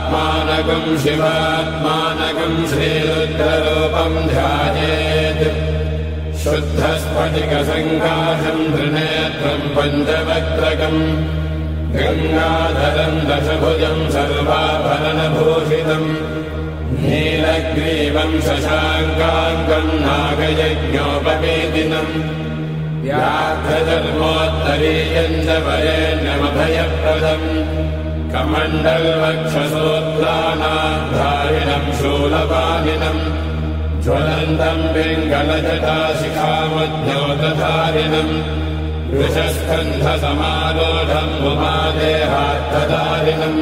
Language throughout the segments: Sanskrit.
शिवात्मानकम् शिवात्मानकम् श्रीरुद्ररूपम् ध्यायेत्। शुद्धस्फटिकसङ्काशम् त्रिनेत्रम् पञ्चवक्त्रकम् गङ्गाधरम् दशभुजम् सर्वाभरणभूषितम् नीलग्रीवम् शशाङ्काङ्कम् नागयज्ञोपवेदिनम् व्याघ्रधर्मोत्तरीयम् च वरेण्यमभयप्रदम् कमण्डल्वक्षसोत्तानाधारिणम् शूलपालिनम् ज्वलन्तम् पिङ्गलजटाशिखामद्योतधारिणम् वृषस्कन्धसमारोढम् उमादेहार्थधारिणम्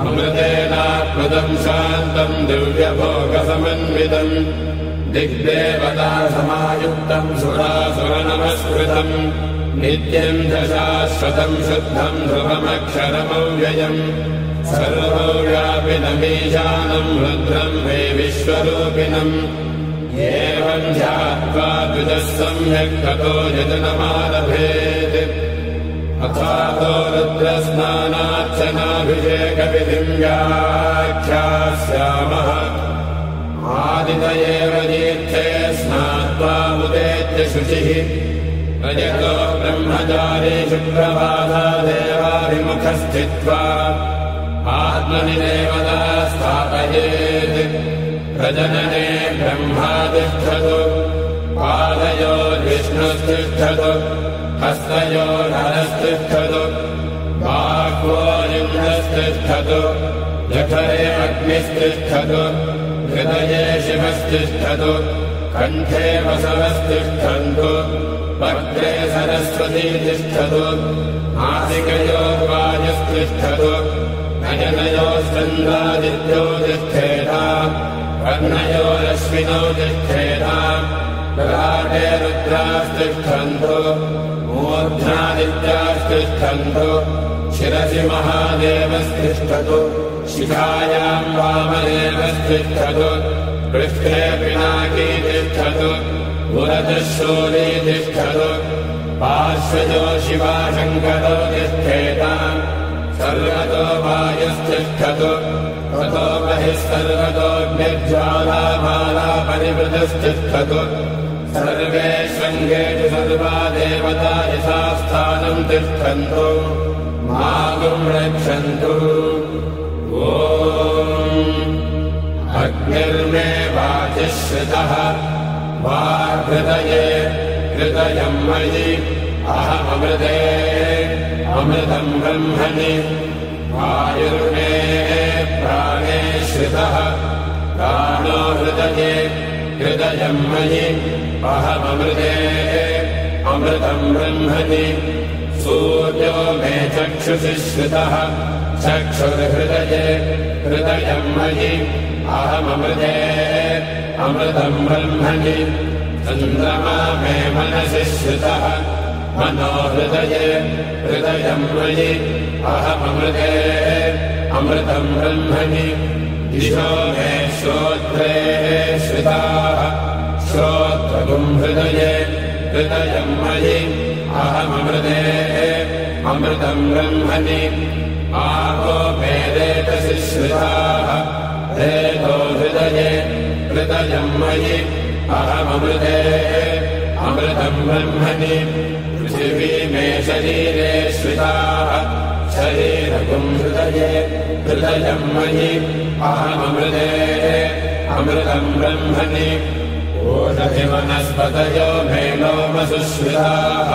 अमृतेनात्मदम् शान्तम् दिव्यभोगसमन्वितम् दिग्देवता समायुक्तम् सुरासुरनमस्कृतम् नित्यम् च शाश्वतम् शुद्धम् ध्रुवमक्षरमव्ययम् सर्वव्यापिनमीशानम् रुद्रम् मे विश्वरूपिणम् एवम् ध्यात्वा द्विजः सम्यक् ततो यजनमारभेत्। अथातो रुद्रस्नानार्चनाभिषेकविधिम् व्याख्यास्यामः आदित एव तीर्थे स्नात्वा उदेत्य शुचिः रजतो ब्रह्मचारी आत्मनि देवता स्थापयेत् प्रजनने ब्रह्मा तिष्ठतु पादयोर्विष्णुस्तिष्ठतु हस्तयोर्हरस्तिष्ठतु बाह्वोलिङ्गस्तिष्ठतु जठरे अग्निस्तिष्ठतु हृदये शिवस्तिष्ठतु कण्ठे वसवस्तिष्ठन्तु वक्त्रे सरस्वती तिष्ठतु। नासिकयोर्वायुस्तिष्ठतु नयनयोस्कन्दादित्यो तिष्ठेता। कर्णयोरश्विनौ रुद्रास्तिष्ठन्तु। मूर्ध्नादित्यास्तिष्ठन्तु। शिरसि महादेवस्तिष्ठतु। शिखायाम् वामदेवस्तिष्ठतु। पृष्ठे पिनाकी तिष्ठतु शूली तिष्ठतु। पार्श्वजो शिवाशङ्करो तिष्ठेताम् सर्वतो वायुस्तिष्ठतु ततो बहिः सर्वतोऽग्निज्वालामाला परिवृतस्तिष्ठतु सर्वे शृङ्गेषु सर्वा देवता यथा स्थानम् तिष्ठन्तु। मागुम् रक्षन्तु। ॐ। अग्निर्मे वाचिश्रितः वा हृदये हृदयम् मयि। अहममृते अमृतम् ब्रह्मणि। वायुर्मे प्राणे श्रितः। प्राणो हृदये हृदयम् मयि। अहममृते अमृतम् ब्रह्मणि। सूर्यो मे चक्षुषि श्रितः। चक्षुर्हृदये हृदयम् मयि। अहममृते अमृतम् ब्रह्मणि चन्द्रमा मे मनसि श्रितः मनो हृदये हृदयम् मयि अहममृते। अमृतम् ब्रह्मणि दिशो मे श्रोत्रे श्रिताः श्रोत्रगुम् हृदये हृदयम् मयि अहममृते। अमृतम् ब्रह्मणि आपो मे रेतसि श्रिताः रेतो हृदये हृदयम् मयि अहममृते अमृतम् ब्रह्मणि। पृथिवी मे शरीरे श्रिताः शरीरगुम् हृदये हृदयम् मयि अहममृते अमृतम् ब्रह्मणि। ओषधिवनस्पतयो मे लोमसुश्रिताः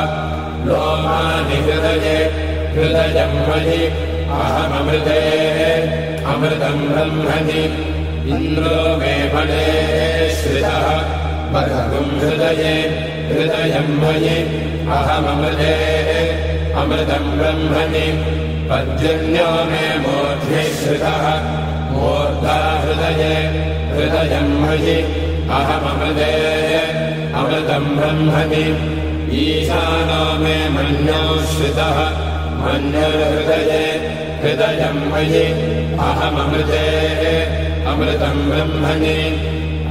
लोमानि हृदये हृदयम् मयि अहममृते अमृतम् ब्रह्मणि इन्द्रो मे मणे श्रितः बलगुम् हृदये हृदयम् मयि अहममृते अमृतम् ब्रह्मणि पर्जन्यो मे मूर्ध्नि श्रितः मूर्धा हृदये हृदयम् मयि अहममृते अमृतम् ब्रह्मणि ईशानो मे मन्यो श्रितः मन्यर्हृदये हृदयम् मयि अहममृते अमृतम् ब्रह्मणि।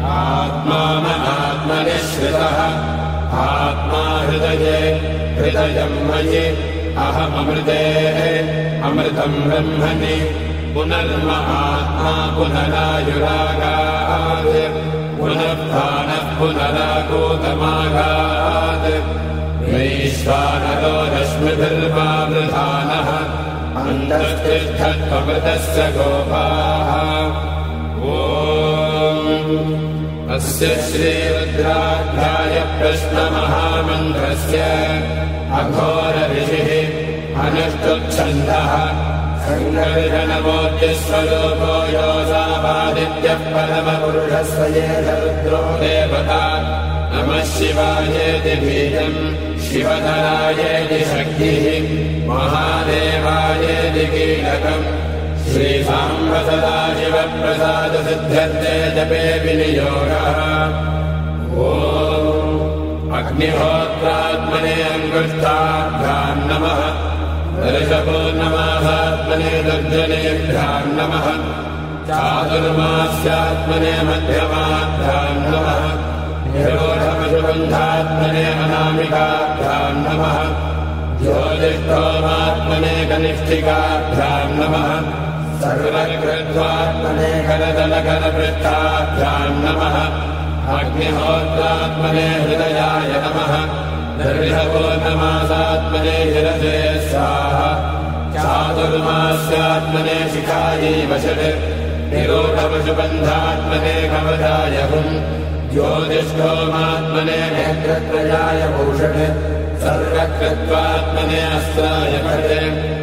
आत्मानमात्मनि श्रितः आत्मा हृदये हृदयम् मयि। अहममृते अमृतम् ब्रह्मणि। पुनर्महात्मा पुनरायुरागात्। पुनः प्राणः पुनरागोतमागात्। वैश्वानरो रश्मिभिर्वावृधानः अन्तस्तिष्ठत्वमृतस्य गोपाः अस्य श्रीरुद्राध्याय प्रश्नमहामन्त्रस्य अघोरऋषिः अनुष्टुच्छन्दः सङ्कर्षणमोद्यस्वरूपो योऽसावादित्यः परमपुरुषस्य ये रुद्रो देवता। नमः शिवायेति बीजम् शिवधरायेति शक्तिः। महादेवायेति कीलकम् श्रीसाम्ब सदा शिवप्रसादसिद्ध्यर्थे जपे विनियोगः। ओ अग्निहोत्रात्मने अङ्गुष्ठाभ्याम् नमः। दर्शपूर्णमासात्मने दर्जनेभ्याम् नमः। चातुर्मास्यात्मने मध्यमाभ्याम् नमः। निरोधपशुबन्धात्मने अनामिकाभ्याम् नमः। ज्योतिष्ठोमात्मने कनिष्ठिकाभ्याम् नमः सर्वकृत्वात्मने करतलकरपृष्ठाभ्याम् नमः। अग्निहोत्रात्मने हृदयाय नमः। दर्शपूर्णमासात्मने हिरसे स्वाहा। चातुर्मास्यात्मने शिखायै वषट्। निरोधपशुबन्धात्मने कवचाय हुम्। ज्योतिष्ठोमात्मने नेत्रत्रयाय भूषट्। सर्वकृत्वात्मने अस्त्राय भटे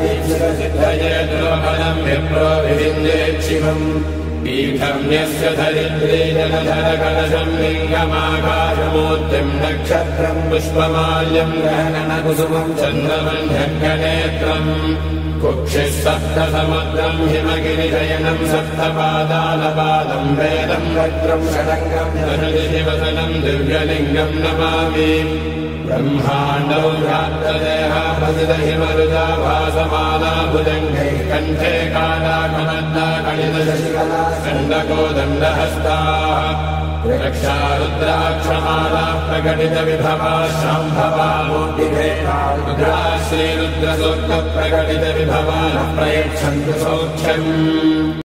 दीक्षितसिद्धये दुर्बलम् विप्रो विविन्देक्षिवम् पीठम् यस्य धरित्रे जनधरकलशम् लिङ्गमाकाशमूर्तिम् नक्षत्रम् पुष्पमाल्यम् गहनकुसुमम् चन्द्रमन्ध्यनेत्रम् कुक्षिः सप्तसमुद्रम् हिमगिरिशयनम् सप्तपादालपादम् वेदम् वक्त्रम् षडङ्गम् शिवसनम् दिव्यलिङ्गम् नमामि। ब्रह्माण्डौ भ्रातदेहापतिदहिमरुदा भासमाला भुजङ्गैः कण्ठे कालाकमन्दा कलितशशिकला दण्डकोदण्डहस्ताः रक्षा रुद्राक्षमाला प्रकटितविभवा शाम्भवा। मूर्तिभेदा रुद्रा श्रीरुद्रसूक्तप्रकटितविभवा न प्रयच्छन्तु सौख्यम्